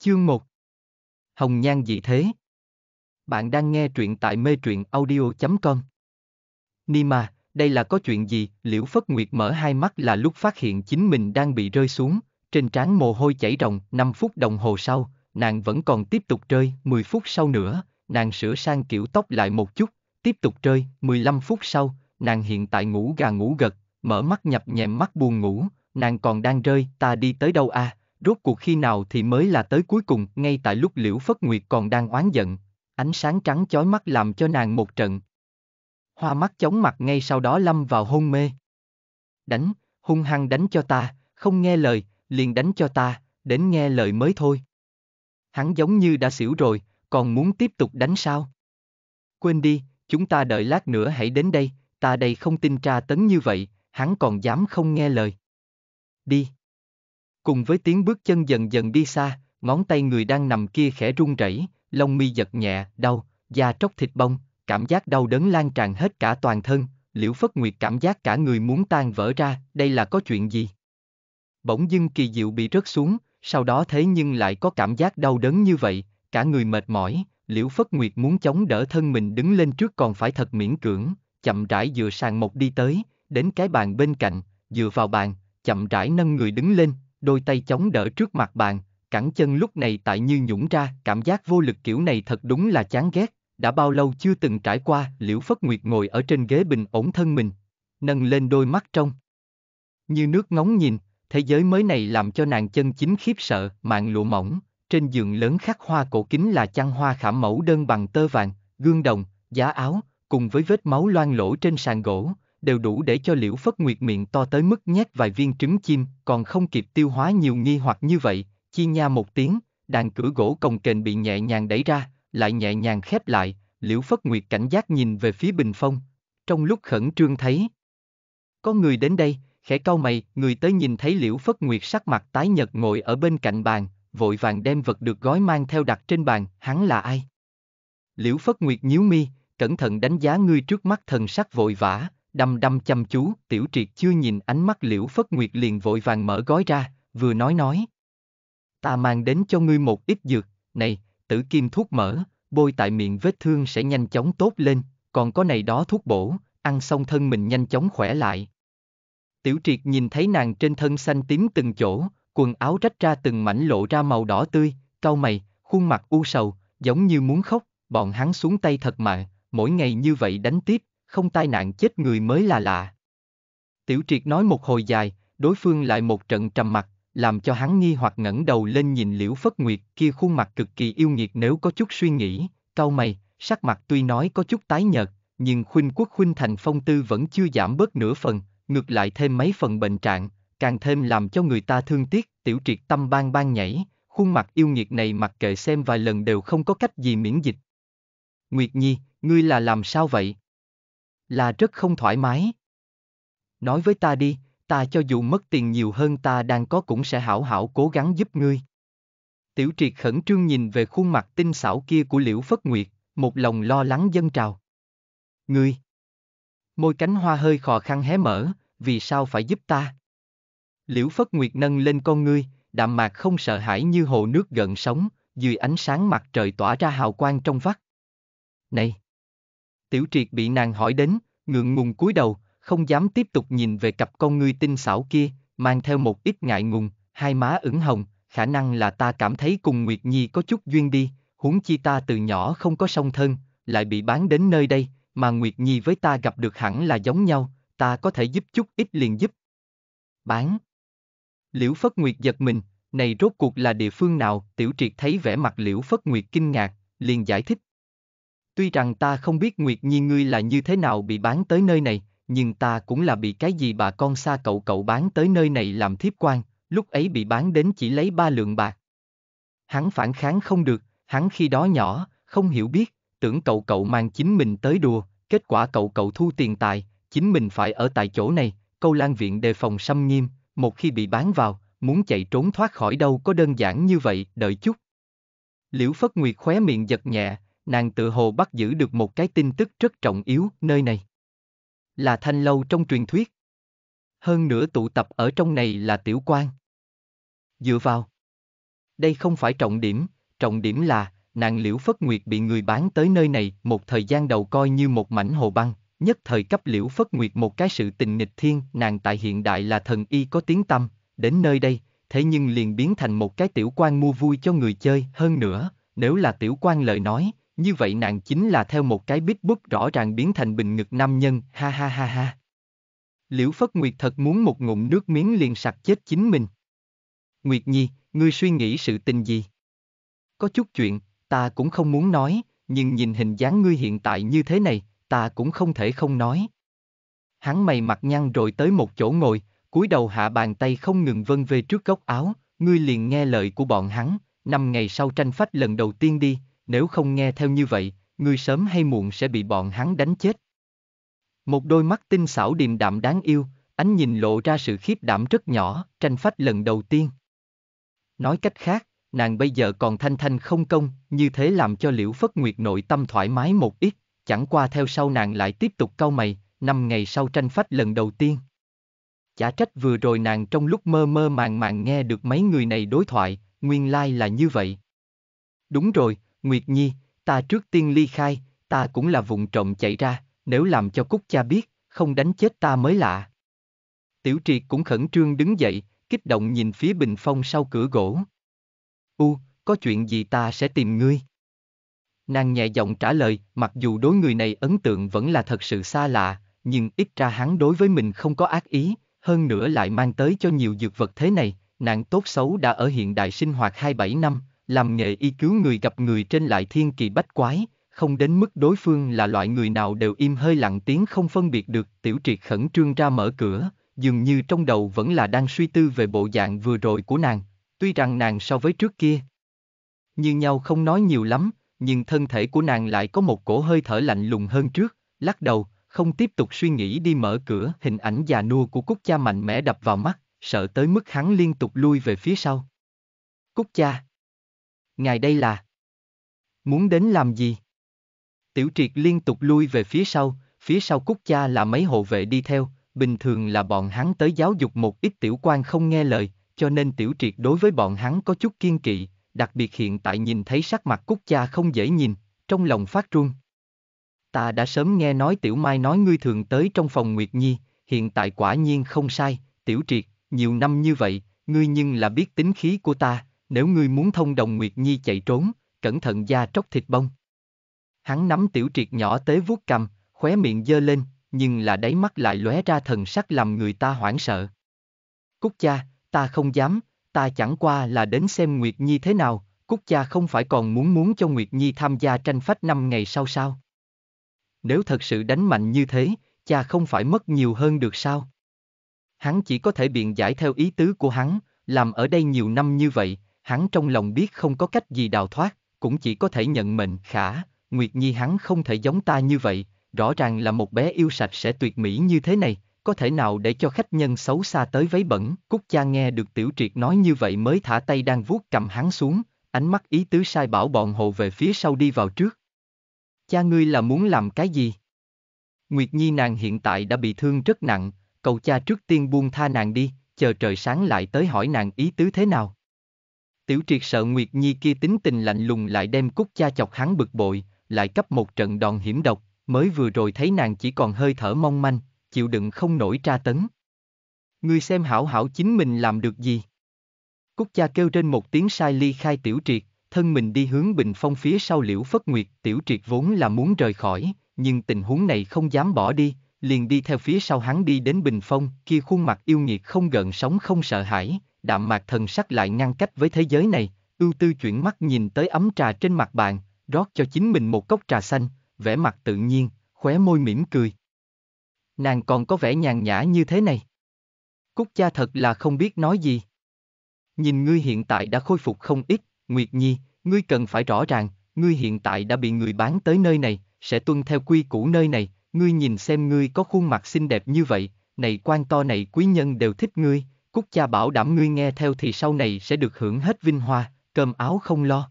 Chương 1 Hồng Nhan dị thế Bạn đang nghe truyện tại mê truyện audio.com Nima, đây là có chuyện gì? Liễu Phất Nguyệt mở hai mắt là lúc phát hiện chính mình đang bị rơi xuống, trên trán mồ hôi chảy ròng, 5 phút đồng hồ sau, nàng vẫn còn tiếp tục rơi, 10 phút sau nữa, nàng sửa sang kiểu tóc lại một chút, tiếp tục rơi, 15 phút sau, nàng hiện tại ngủ gà ngủ gật, mở mắt nhập nhèm mắt buồn ngủ, nàng còn đang rơi, ta đi tới đâu a? À? Rốt cuộc khi nào thì mới là tới cuối cùng, ngay tại lúc Liễu Phất Nguyệt còn đang oán giận, ánh sáng trắng chói mắt làm cho nàng một trận. Hoa mắt chóng mặt ngay sau đó lâm vào hôn mê. Đánh, hung hăng đánh cho ta, không nghe lời, liền đánh cho ta, đến nghe lời mới thôi. Hắn giống như đã xỉu rồi, còn muốn tiếp tục đánh sao? Quên đi, chúng ta đợi lát nữa hãy đến đây, ta đây không tin tra tấn như vậy, hắn còn dám không nghe lời. Đi. Cùng với tiếng bước chân dần dần đi xa, ngón tay người đang nằm kia khẽ run rẩy, lông mi giật nhẹ, đau, da tróc thịt bông, cảm giác đau đớn lan tràn hết cả toàn thân, Liễu Phất Nguyệt cảm giác cả người muốn tan vỡ ra, đây là có chuyện gì? Bỗng dưng kỳ diệu bị rớt xuống, sau đó thế nhưng lại có cảm giác đau đớn như vậy, cả người mệt mỏi, Liễu Phất Nguyệt muốn chống đỡ thân mình đứng lên trước còn phải thật miễn cưỡng, chậm rãi dựa sàn một đi tới, đến cái bàn bên cạnh, dựa vào bàn, chậm rãi nâng người đứng lên, đôi tay chống đỡ trước mặt bàn, cẳng chân lúc này tại như nhũng ra, cảm giác vô lực kiểu này thật đúng là chán ghét, đã bao lâu chưa từng trải qua, Liễu Phất Nguyệt ngồi ở trên ghế bình ổn thân mình, nâng lên đôi mắt trong. Như nước ngóng nhìn, thế giới mới này làm cho nàng chân chính khiếp sợ, mạng lụa mỏng, trên giường lớn khắc hoa cổ kính là chăn hoa khảm mẫu đơn bằng tơ vàng, gương đồng, giá áo, cùng với vết máu loang lỗ trên sàn gỗ, đều đủ để cho Liễu Phất Nguyệt miệng to tới mức nhét vài viên trứng chim, còn không kịp tiêu hóa nhiều nghi hoặc như vậy, chi nha một tiếng, đàn cửa gỗ cồng kềnh bị nhẹ nhàng đẩy ra, lại nhẹ nhàng khép lại, Liễu Phất Nguyệt cảnh giác nhìn về phía bình phong, trong lúc khẩn trương thấy. Có người đến đây, khẽ cau mày, người tới nhìn thấy Liễu Phất Nguyệt sắc mặt tái nhợt ngồi ở bên cạnh bàn, vội vàng đem vật được gói mang theo đặt trên bàn, hắn là ai? Liễu Phất Nguyệt nhíu mi, cẩn thận đánh giá ngươi trước mắt thần sắc vội vã, đăm đăm chăm chú, tiểu triệt chưa nhìn ánh mắt liễu phất nguyệt liền vội vàng mở gói ra, vừa nói nói. Ta mang đến cho ngươi một ít dược, này, tử kim thuốc mỡ, bôi tại miệng vết thương sẽ nhanh chóng tốt lên, còn có này đó thuốc bổ, ăn xong thân mình nhanh chóng khỏe lại. Tiểu triệt nhìn thấy nàng trên thân xanh tím từng chỗ, quần áo rách ra từng mảnh lộ ra màu đỏ tươi, cau mày, khuôn mặt u sầu, giống như muốn khóc, bọn hắn xuống tay thật mạng, mỗi ngày như vậy đánh tiếp, không tai nạn chết người mới là lạ. Tiểu triệt nói một hồi dài, đối phương lại một trận trầm mặt, làm cho hắn nghi hoặc ngẩng đầu lên nhìn liễu phất nguyệt kia khuôn mặt cực kỳ yêu nghiệt nếu có chút suy nghĩ, cau mày, sắc mặt tuy nói có chút tái nhợt, nhưng khuynh quốc khuynh thành phong tư vẫn chưa giảm bớt nửa phần, ngược lại thêm mấy phần bệnh trạng, càng thêm làm cho người ta thương tiếc, tiểu triệt tâm ban ban nhảy, khuôn mặt yêu nghiệt này mặc kệ xem vài lần đều không có cách gì miễn dịch. Nguyệt Nhi, ngươi là làm sao vậy? Là rất không thoải mái. Nói với ta đi, ta cho dù mất tiền nhiều hơn ta đang có cũng sẽ hảo hảo cố gắng giúp ngươi. Tiểu triệt khẩn trương nhìn về khuôn mặt tinh xảo kia của Liễu Phất Nguyệt, một lòng lo lắng dân trào. Ngươi! Môi cánh hoa hơi khò khăn hé mở, vì sao phải giúp ta? Liễu Phất Nguyệt nâng lên con ngươi, đạm mạc không sợ hãi như hồ nước gần sóng, dưới ánh sáng mặt trời tỏa ra hào quang trong vắt. Này! Tiểu triệt bị nàng hỏi đến, ngượng ngùng cúi đầu, không dám tiếp tục nhìn về cặp con ngươi tinh xảo kia, mang theo một ít ngại ngùng, hai má ửng hồng, khả năng là ta cảm thấy cùng Nguyệt Nhi có chút duyên đi, huống chi ta từ nhỏ không có song thân, lại bị bán đến nơi đây, mà Nguyệt Nhi với ta gặp được hẳn là giống nhau, ta có thể giúp chút ít liền giúp. Bán. Liễu Phất Nguyệt giật mình, này rốt cuộc là địa phương nào, tiểu triệt thấy vẻ mặt Liễu Phất Nguyệt kinh ngạc, liền giải thích, Tuy rằng ta không biết Nguyệt Nhi ngươi là như thế nào bị bán tới nơi này, nhưng ta cũng là bị cái gì bà con xa cậu cậu bán tới nơi này làm thiếp quan, lúc ấy bị bán đến chỉ lấy ba lượng bạc. Hắn phản kháng không được, hắn khi đó nhỏ, không hiểu biết, tưởng cậu cậu mang chính mình tới đùa, kết quả cậu cậu thu tiền tài, chính mình phải ở tại chỗ này, câu lan viện đề phòng xâm nghiêm, một khi bị bán vào, muốn chạy trốn thoát khỏi đâu có đơn giản như vậy, đợi chút. Liễu Phất Nguyệt khóe miệng giật nhẹ, nàng tự hồ bắt giữ được một cái tin tức rất trọng yếu nơi này. Là thanh lâu trong truyền thuyết. Hơn nữa tụ tập ở trong này là tiểu quan. Dựa vào. Đây không phải trọng điểm, trọng điểm là, nàng Liễu Phất Nguyệt bị người bán tới nơi này một thời gian đầu coi như một mảnh hồ băng, nhất thời cấp Liễu Phất Nguyệt một cái sự tình nghịch thiên, nàng tại hiện đại là thần y có tiếng tâm, đến nơi đây, thế nhưng liền biến thành một cái tiểu quan mua vui cho người chơi, hơn nữa, nếu là tiểu quan lời nói, như vậy nàng chính là theo một cái bít bút rõ ràng biến thành bình ngực nam nhân, ha ha ha ha. Liễu Phất Nguyệt thật muốn một ngụm nước miếng liền sặc chết chính mình. Nguyệt Nhi, ngươi suy nghĩ sự tình gì? Có chút chuyện, ta cũng không muốn nói, nhưng nhìn hình dáng ngươi hiện tại như thế này, ta cũng không thể không nói. Hắn mày mặt nhăn rồi tới một chỗ ngồi, cúi đầu hạ bàn tay không ngừng vân về trước góc áo, ngươi liền nghe lời của bọn hắn, năm ngày sau tranh phách lần đầu tiên đi, nếu không nghe theo như vậy, ngươi sớm hay muộn sẽ bị bọn hắn đánh chết. Một đôi mắt tinh xảo điềm đạm đáng yêu, ánh nhìn lộ ra sự khiếp đảm rất nhỏ, tranh phách lần đầu tiên. Nói cách khác, nàng bây giờ còn thanh thanh không công, như thế làm cho Liễu Phất Nguyệt nội tâm thoải mái một ít, chẳng qua theo sau nàng lại tiếp tục cau mày, năm ngày sau tranh phách lần đầu tiên. Chả trách vừa rồi nàng trong lúc mơ mơ màng màng nghe được mấy người này đối thoại, nguyên lai là như vậy. Đúng rồi, Nguyệt Nhi, ta trước tiên ly khai, ta cũng là vụng trộm chạy ra, nếu làm cho Cúc cha biết, không đánh chết ta mới lạ. Tiểu triệt cũng khẩn trương đứng dậy, kích động nhìn phía bình phong sau cửa gỗ. U, có chuyện gì ta sẽ tìm ngươi? Nàng nhẹ giọng trả lời, mặc dù đối người này ấn tượng vẫn là thật sự xa lạ, nhưng ít ra hắn đối với mình không có ác ý, hơn nữa lại mang tới cho nhiều dược vật thế này, nàng tốt xấu đã ở hiện đại sinh hoạt 27 năm, làm nghệ y cứu người gặp người trên lại thiên kỳ bách quái, không đến mức đối phương là loại người nào đều im hơi lặng tiếng không phân biệt được, tiểu triệt khẩn trương ra mở cửa, dường như trong đầu vẫn là đang suy tư về bộ dạng vừa rồi của nàng, tuy rằng nàng so với trước kia. Như nhau không nói nhiều lắm, nhưng thân thể của nàng lại có một cổ hơi thở lạnh lùng hơn trước, lắc đầu, không tiếp tục suy nghĩ đi mở cửa, hình ảnh già nua của Cúc cha mạnh mẽ đập vào mắt, sợ tới mức hắn liên tục lui về phía sau. Cúc cha! Ngài đây là... Muốn đến làm gì? Tiểu triệt liên tục lui về phía sau, phía sau Cúc cha là mấy hộ vệ đi theo, bình thường là bọn hắn tới giáo dục một ít tiểu quan không nghe lời, cho nên tiểu triệt đối với bọn hắn có chút kiên kỵ, đặc biệt hiện tại nhìn thấy sắc mặt Cúc cha không dễ nhìn, trong lòng phát run. Ta đã sớm nghe nói Tiểu Mai nói ngươi thường tới trong phòng Nguyệt Nhi, hiện tại quả nhiên không sai, Tiểu Triệt, nhiều năm như vậy, ngươi nhưng là biết tính khí của ta, nếu ngươi muốn thông đồng Nguyệt Nhi chạy trốn, cẩn thận da tróc thịt bông. Hắn nắm Tiểu Triệt nhỏ tế vuốt cầm, khóe miệng dơ lên, nhưng là đáy mắt lại lóe ra thần sắc làm người ta hoảng sợ. Cúc cha, ta không dám, ta chẳng qua là đến xem Nguyệt Nhi thế nào, Cúc cha không phải còn muốn muốn cho Nguyệt Nhi tham gia tranh phách năm ngày sau sao? Nếu thật sự đánh mạnh như thế, cha không phải mất nhiều hơn được sao? Hắn chỉ có thể biện giải theo ý tứ của hắn, làm ở đây nhiều năm như vậy, hắn trong lòng biết không có cách gì đào thoát, cũng chỉ có thể nhận mệnh khả, Nguyệt Nhi hắn không thể giống ta như vậy, rõ ràng là một bé yêu sạch sẽ tuyệt mỹ như thế này, có thể nào để cho khách nhân xấu xa tới vấy bẩn, Cúc cha nghe được Tiểu Triệt nói như vậy mới thả tay đang vuốt cầm hắn xuống, ánh mắt ý tứ sai bảo bọn hộ về phía sau đi vào trước. Cha ngươi là muốn làm cái gì? Nguyệt Nhi nàng hiện tại đã bị thương rất nặng, cầu cha trước tiên buông tha nàng đi, chờ trời sáng lại tới hỏi nàng ý tứ thế nào. Tiểu triệt sợ Nguyệt Nhi kia tính tình lạnh lùng lại đem cúc cha chọc hắn bực bội, lại cấp một trận đòn hiểm độc, mới vừa rồi thấy nàng chỉ còn hơi thở mong manh, chịu đựng không nổi tra tấn. Ngươi xem hảo hảo chính mình làm được gì? Cúc cha kêu trên một tiếng sai ly khai tiểu triệt, thân mình đi hướng bình phong phía sau liễu phất nguyệt, tiểu triệt vốn là muốn rời khỏi, nhưng tình huống này không dám bỏ đi, liền đi theo phía sau hắn đi đến bình phong, kia khuôn mặt yêu nghiệt không gợn sóng không sợ hãi, đạm mạc thần sắc lại ngăn cách với thế giới này, ưu tư chuyển mắt nhìn tới ấm trà trên mặt bàn, rót cho chính mình một cốc trà xanh, vẻ mặt tự nhiên, khóe môi mỉm cười. Nàng còn có vẻ nhàn nhã như thế này. Cúc cha thật là không biết nói gì. Nhìn ngươi hiện tại đã khôi phục không ít, Nguyệt Nhi, ngươi cần phải rõ ràng, ngươi hiện tại đã bị người bán tới nơi này, sẽ tuân theo quy củ nơi này, ngươi nhìn xem ngươi có khuôn mặt xinh đẹp như vậy, này quan to này quý nhân đều thích ngươi, Cúc cha bảo đảm ngươi nghe theo thì sau này sẽ được hưởng hết vinh hoa, cơm áo không lo.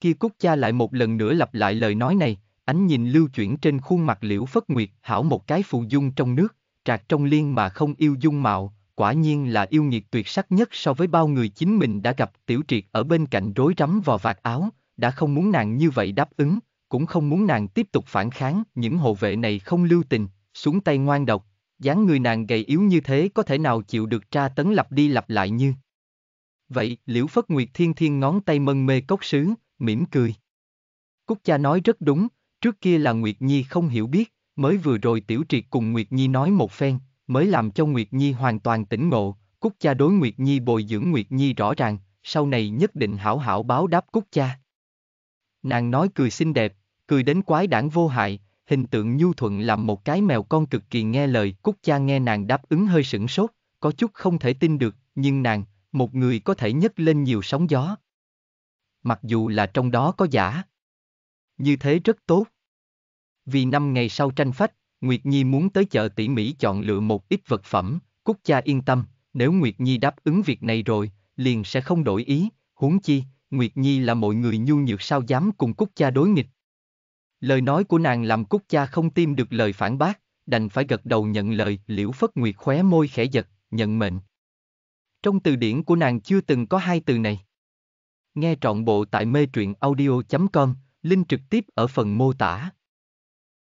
Kia Cúc cha lại một lần nữa lặp lại lời nói này, ánh nhìn lưu chuyển trên khuôn mặt liễu phất nguyệt, hảo một cái phù dung trong nước, trạc trong liên mà không yêu dung mạo, quả nhiên là yêu nghiệt tuyệt sắc nhất so với bao người chính mình đã gặp tiểu triệt ở bên cạnh rối rắm vò vạt áo, đã không muốn nàng như vậy đáp ứng, cũng không muốn nàng tiếp tục phản kháng, những hộ vệ này không lưu tình, xuống tay ngoan độc, dáng người nàng gầy yếu như thế có thể nào chịu được tra tấn lặp đi lặp lại như. Vậy, Liễu Phất Nguyệt Thiên Thiên ngón tay mân mê cốc sứ, mỉm cười. Cúc cha nói rất đúng, trước kia là Nguyệt Nhi không hiểu biết, mới vừa rồi Tiểu Triệt cùng Nguyệt Nhi nói một phen, mới làm cho Nguyệt Nhi hoàn toàn tỉnh ngộ, Cúc cha đối Nguyệt Nhi bồi dưỡng Nguyệt Nhi rõ ràng, sau này nhất định hảo hảo báo đáp Cúc cha. Nàng nói cười xinh đẹp, cười đến quái đản vô hại, hình tượng nhu thuận làm một cái mèo con cực kỳ nghe lời. Cúc cha nghe nàng đáp ứng hơi sửng sốt, có chút không thể tin được, nhưng nàng, một người có thể nhấc lên nhiều sóng gió. Mặc dù là trong đó có giả. Như thế rất tốt. Vì năm ngày sau tranh phách, Nguyệt Nhi muốn tới chợ tỉ mỉ chọn lựa một ít vật phẩm, Cúc cha yên tâm, nếu Nguyệt Nhi đáp ứng việc này rồi, liền sẽ không đổi ý, huống chi, Nguyệt Nhi là mọi người nhu nhược sao dám cùng Cúc cha đối nghịch. Lời nói của nàng làm Cúc cha không tin được lời phản bác, đành phải gật đầu nhận lời, liễu phất Nguyệt khóe môi khẽ giật, nhận mệnh. Trong từ điển của nàng chưa từng có hai từ này. Nghe trọn bộ tại mê truyện audio.com, link trực tiếp ở phần mô tả.